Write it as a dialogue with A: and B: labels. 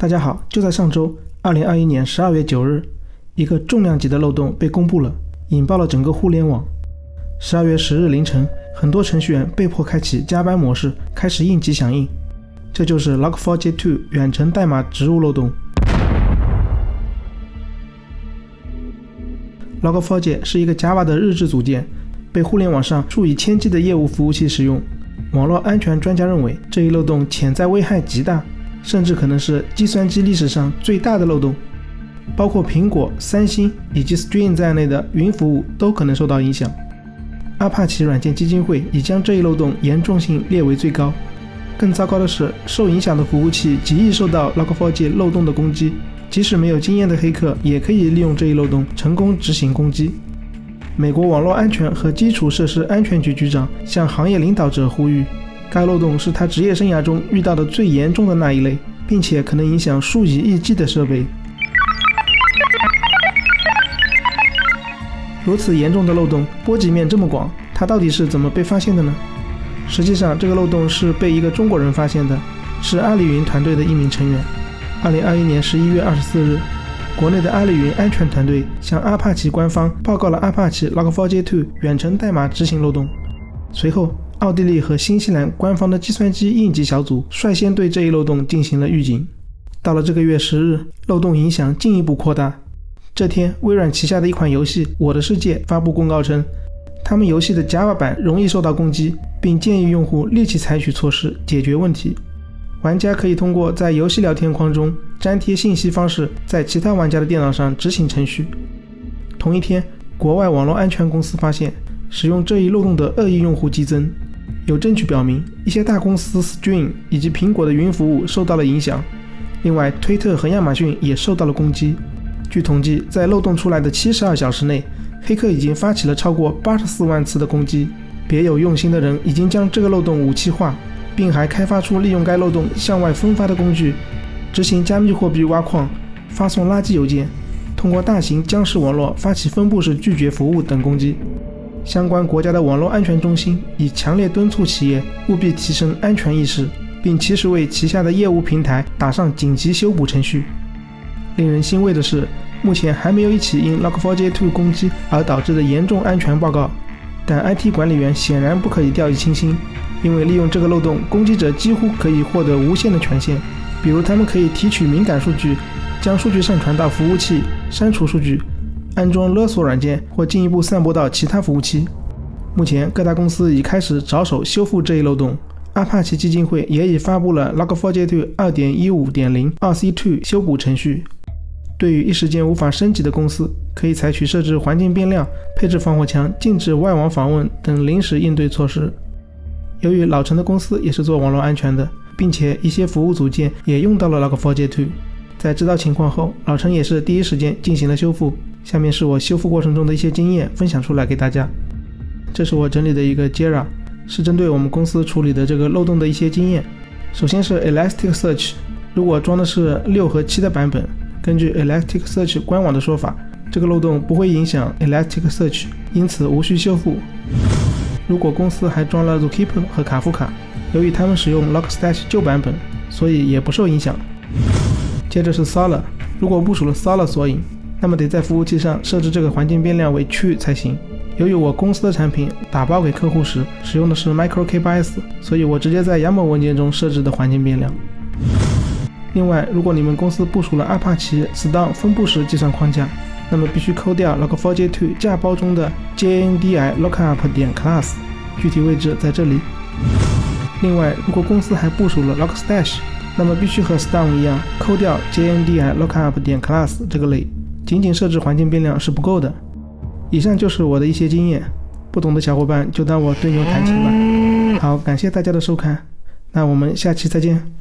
A: 大家好，就在上周，二零二一年十二月九日，一个重量级的漏洞被公布了，引爆了整个互联网。十二月十日凌晨，很多程序员被迫开启加班模式，开始应急响应。这就是 Log4j2 远程代码植入漏洞。Log4j 是一个 Java 的日志组件，被互联网上数以千计的业务服务器使用。网络安全专家认为，这一漏洞潜在危害极大。甚至可能是计算机历史上最大的漏洞，包括苹果、三星以及 Stream 在内的云服务都可能受到影响。阿帕奇软件基金会已将这一漏洞严重性列为最高。更糟糕的是，受影响的服务器极易受到 Log4j 漏洞的攻击，即使没有经验的黑客也可以利用这一漏洞成功执行攻击。美国网络安全和基础设施安全局局长向行业领导者呼吁。该漏洞是他职业生涯中遇到的最严重的那一类，并且可能影响数以亿计的设备。如此严重的漏洞，波及面这么广，它到底是怎么被发现的呢？实际上，这个漏洞是被一个中国人发现的，是阿里云团队的一名成员。二零二一年十一月二十四日，国内的阿里云安全团队向阿帕奇官方报告了阿帕奇 Log4j2 远程代码执行漏洞，随后。奥地利和新西兰官方的计算机应急小组率先对这一漏洞进行了预警。到了这个月十日，漏洞影响进一步扩大。这天，微软旗下的一款游戏《我的世界》发布公告称，他们游戏的 Java 版容易受到攻击，并建议用户立即采取措施解决问题。玩家可以通过在游戏聊天框中粘贴信息方式，在其他玩家的电脑上执行程序。同一天，国外网络安全公司发现，使用这一漏洞的恶意用户激增。有证据表明，一些大公司 Stream 以及苹果的云服务受到了影响。另外，推特和亚马逊也受到了攻击。据统计，在漏洞出来的七十二小时内，黑客已经发起了超过八十四万次的攻击。别有用心的人已经将这个漏洞武器化，并还开发出利用该漏洞向外分发的工具，执行加密货币挖矿、发送垃圾邮件、通过大型僵尸网络发起分布式拒绝服务等攻击。相关国家的网络安全中心已强烈敦促企业务必提升安全意识，并及时为旗下的业务平台打上紧急修补程序。令人欣慰的是，目前还没有一起因 Log4j2 攻击而导致的严重安全报告。但 IT 管理员显然不可以掉以轻心，因为利用这个漏洞，攻击者几乎可以获得无限的权限，比如他们可以提取敏感数据，将数据上传到服务器，删除数据。安装勒索软件或进一步散播到其他服务器。目前，各大公司已开始着手修复这一漏洞。阿帕奇基金会也已发布了 Log4j2 2.15.0 2c2 修补程序。对于一时间无法升级的公司，可以采取设置环境变量、配置防火墙、禁止外网访问等临时应对措施。由于老陈的公司也是做网络安全的，并且一些服务组件也用到了 Log4j2，在知道情况后，老陈也是第一时间进行了修复。下面是我修复过程中的一些经验分享出来给大家。这是我整理的一个 Jira，是针对我们公司处理的这个漏洞的一些经验。首先是 Elasticsearch，如果装的是六和七的版本，根据 Elasticsearch 官网的说法，这个漏洞不会影响 Elasticsearch，因此无需修复。如果公司还装了 Zookeeper 和卡夫卡，由于他们使用 Logstash 旧版本，所以也不受影响。接着是 Solr，如果部署了 Solr 索引。那么得在服务器上设置这个环境变量为区域才行。由于我公司的产品打包给客户时使用的是 microk8s，所以我直接在 YAML 文件中设置的环境变量。另外，如果你们公司部署了阿帕奇 Storm 分布式计算框架，那么必须抠掉 Log4j2 架包中的 JNDI lookup 点 class，具体位置在这里。另外，如果公司还部署了 Logstash，那么必须和 Storm 一样抠掉 JNDI lookup 点 class 这个类。仅仅设置环境变量是不够的。以上就是我的一些经验，不懂的小伙伴就当我对牛弹琴吧。好，感谢大家的收看，那我们下期再见。